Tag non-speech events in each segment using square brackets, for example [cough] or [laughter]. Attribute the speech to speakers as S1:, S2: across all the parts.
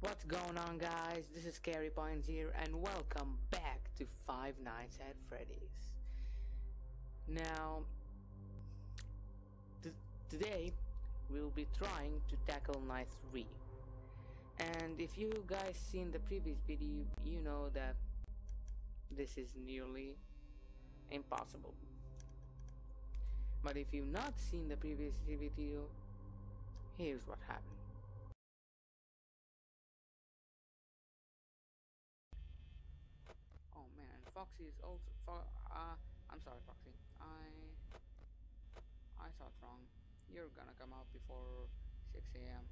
S1: What's going on guys? This is Scary Pines here and welcome back to Five Nights at Freddy's. Now, today we'll be trying to tackle night 3. And if you guys seen the previous video, you know that this is nearly impossible. But if you've not seen the previous video, here's what happened. Foxy is also. Fo uh, I'm sorry, Foxy. I I thought wrong. You're gonna come out before 6 a.m.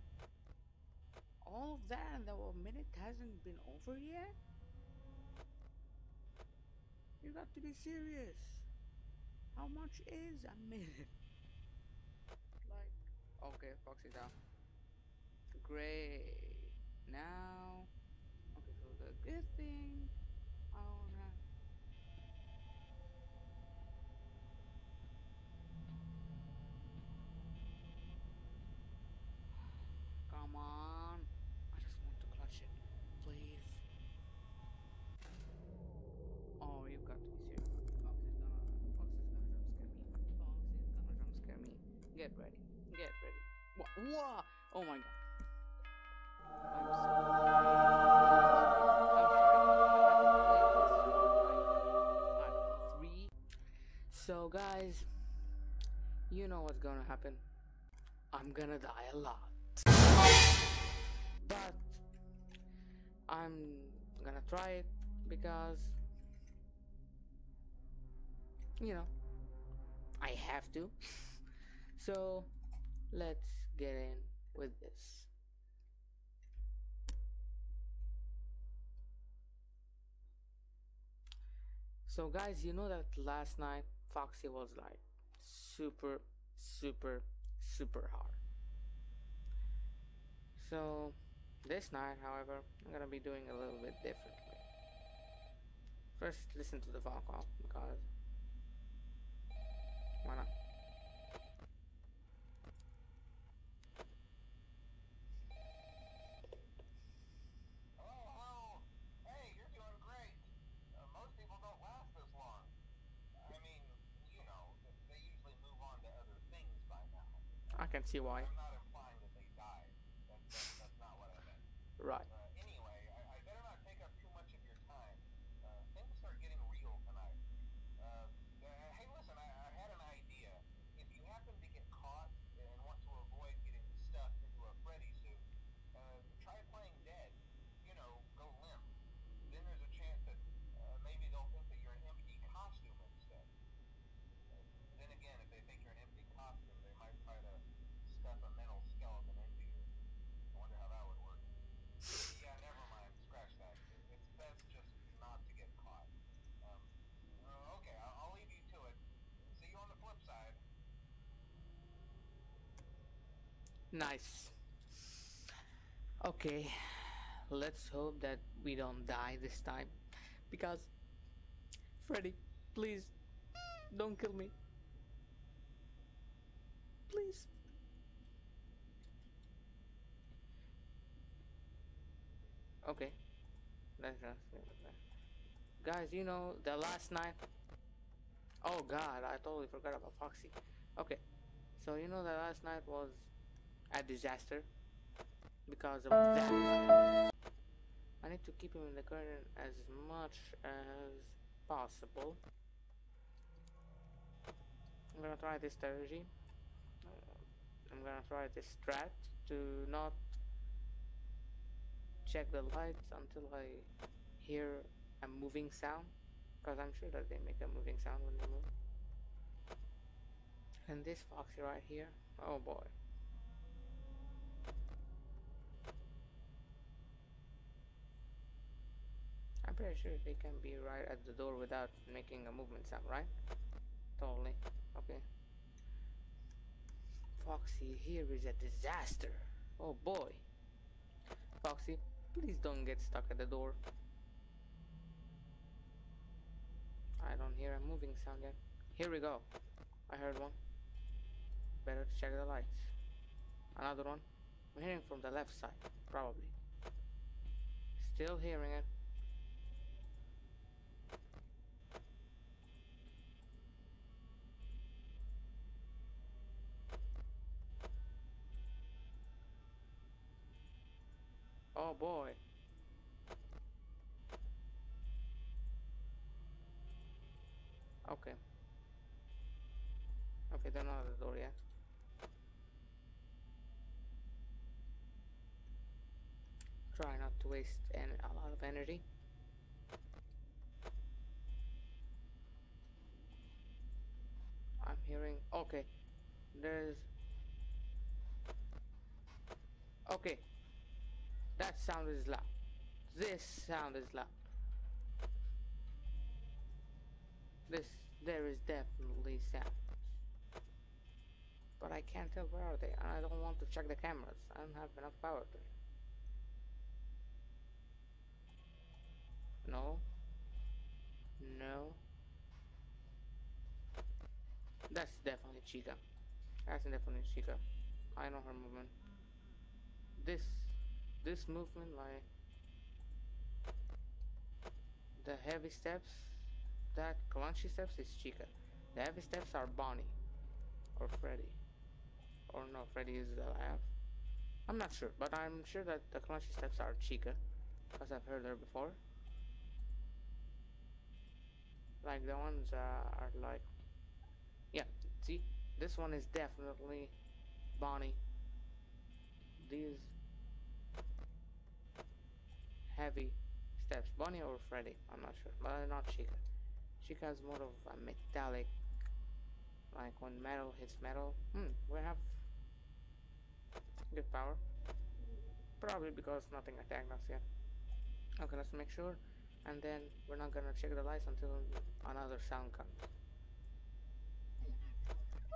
S1: All of that and the minute hasn't been over yet? You got to be serious. How much is a minute? [laughs] like, okay, Foxy's out. Great. Now, okay, so the good thing, I don't have. Come on. I just want to clutch it. Please. Oh, you got to be serious. Fox is gonna Fox is gonna jump scare me. Fox is gonna jump scare me. Get ready. Get ready. Wha Whoa! Oh my god. I'm so I'm sorry. I haven't played this for I don't know, three. So guys, you know what's gonna happen. I'm gonna die a lot. But I'm gonna try it because you know I have to. [laughs] so let's get in with this. So guys, you know that last night Foxy was like super super super hard. So this night, however, I'm gonna be doing a little bit differently. First, listen to the phone call because why not?
S2: Hello, hello. Hey, you're doing great. Uh, most people don't last this long. I mean, you know, th- they usually move on to other things by now.
S1: I can see why.
S2: That that's.
S1: Right.
S2: Uh, anyway, I, I better not take up too much of your time. Uh, things are getting real tonight. Uh, uh, hey, listen, I, I had an idea. If you happen to get caught and want to avoid getting stuffed into a Freddy suit, uh, try playing dead. You know, go limp. Then there's a chance that uh, maybe they'll think that you're an empty costume instead. Uh, then again, if they think you're an empty costume, they might try to stuff a mental skeleton into you. I wonder how that would work. Yeah, never mind. Scratch that. It- It's best just not to get caught. Um, uh, okay, I'll, I'll leave you to it. See you on the flip side.
S1: Nice. Okay, let's hope that we don't die this time. Because, Freddy, please, don't kill me. Please. Okay. Guys, you know, the last night. Oh god, I totally forgot about Foxy. Okay, so you know, the last night was a disaster because of that. I need to keep him in the curtain as much as possible. I'm gonna try this strategy. Uh, I'm gonna try this strat to not check the lights until I hear a moving sound because I'm sure that they make a moving sound when they move. And this foxy right here, oh boy. Pretty sure they can be right at the door without making a movement sound, right? Totally. Okay. Foxy here is a disaster. Oh boy. Foxy, please don't get stuck at the door. I don't hear a moving sound yet. Here we go. I heard one. Better check the lights. Another one. I'm hearing from the left side, probably. Still hearing it. Oh boy. Okay. Okay, they're not at the door yet. Try not to waste en a lot of energy. I'm hearing. Okay, there's. Okay, that sound is loud. This sound is loud. This there is definitely sound. But I can't tell where are they and I don't want to check the cameras. I don't have enough power to No. No. That's definitely Chica. That's definitely Chica. I know her movement. This this movement like the heavy steps that crunchy steps is Chica. The heavy steps are Bonnie or Freddy. Or no, Freddy is the alive. I'm not sure, but I'm sure that the crunchy steps are Chica. Because I've heard her before. Like the ones uh, are like... Yeah, see? This one is definitely Bonnie. These heavy steps. Bonnie or Freddy, I'm not sure, but not Chica. Chica has more of a metallic, like when metal hits metal. Hmm, we have good power. Probably because nothing attacked us yet. Okay, let's make sure. And then we're not gonna check the lights until another sound comes.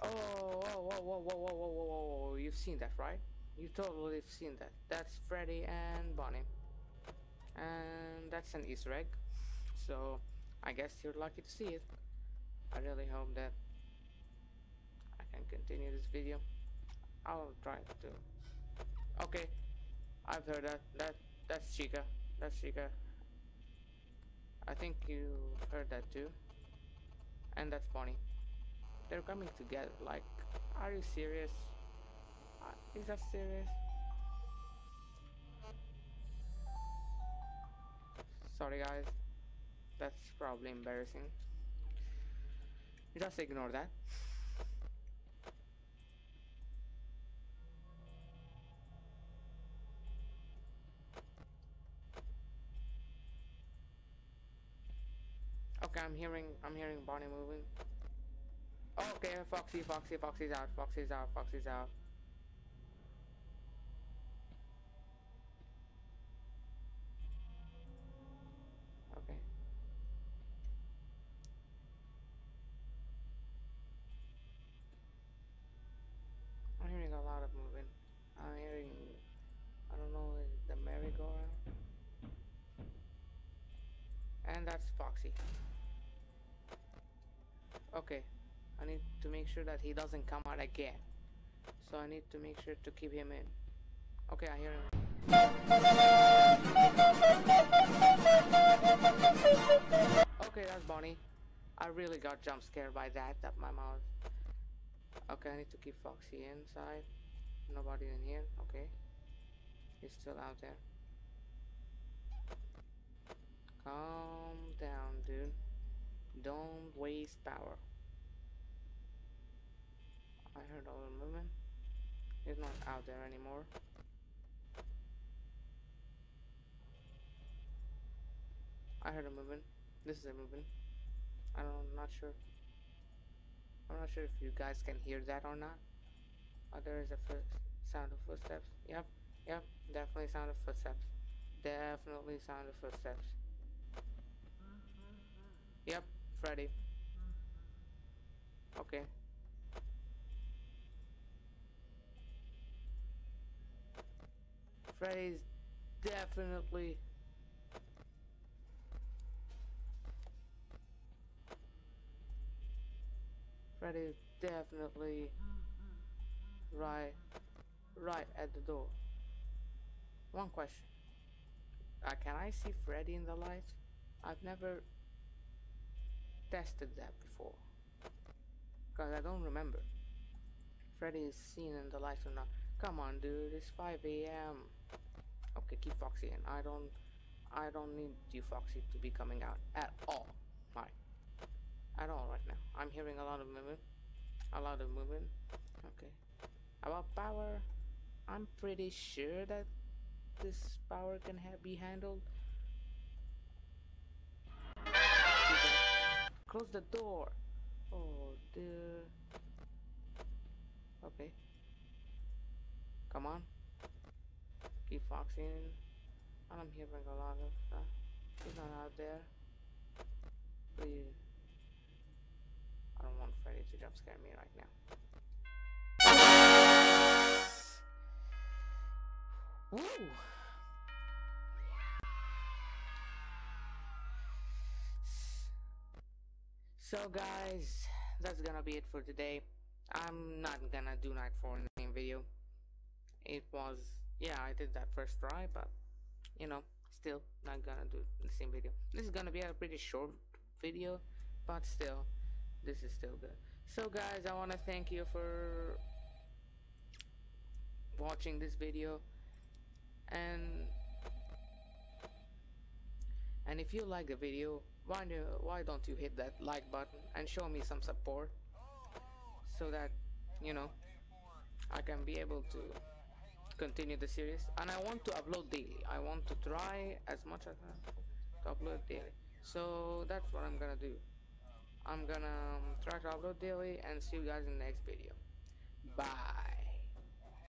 S1: Oh, whoa, whoa, whoa, whoa, whoa, whoa, whoa, whoa, you've seen that, right? You totally have seen that. That's Freddy and Bonnie and that's an easter egg. So I guess you're lucky to see it. I really hope that I can continue this video. I'll try to okay. I've heard that that that's Chica. That's Chica. I think you've heard that too. And that's Bonnie. They're coming together like are you serious? Uh, is that serious Sorry guys. That's probably embarrassing. Just ignore that. Okay, I'm hearing I'm hearing Bonnie moving. Oh, okay, Foxy, Foxy, Foxy's out, Foxy's out, Foxy's out. Okay, I need to make sure that he doesn't come out again. So I need to make sure to keep him in. Okay, I hear him. Okay, that's Bonnie. I really got jump scared by that, that my mouth. Okay, I need to keep Foxy inside. Nobody in here, okay. He's still out there. Calm down, dude. Don't waste power. I heard all the movement. It's not out there anymore. I heard a movement. This is a movement. I don't, I'm not sure. I'm not sure if you guys can hear that or not. Oh, there is a sound of footsteps. Yep, yep, definitely sound of footsteps. Definitely sound of footsteps. Yep, Freddy. Okay. Freddy's definitely Freddy's definitely right right at the door. One question. Uh, can I see Freddy in the light? I've never tested that before. Because I don't remember. Freddy is seen in the lights or not. Come on, dude. It's 5 a.m. Okay, keep Foxy in. I don't... I don't need you, Foxy, to be coming out at all. Right. At all right now. I'm hearing a lot of movement. A lot of movement. Okay. About power, I'm pretty sure that this power can be handled. Close the door. Oh dear. Okay. Come on. Keep foxing. I'm hearing a lot of stuff. He's not out there. Please. I don't want Freddy to jump scare me right now. Woo! So guys, that's gonna be it for today. I'm not gonna do night 4 same video. It was, yeah, I did that first try, but, you know, still not gonna do the same video. This is gonna be a pretty short video, but still, this is still good. So guys, I wanna thank you for watching this video and and if you like the video why do why don't you hit that like button and show me some support? So that you know I can be able to continue the series. And I want to upload daily. I want to try as much as I can to upload daily. So that's what I'm gonna do. I'm gonna um, try to upload daily and see you guys in the next video. Bye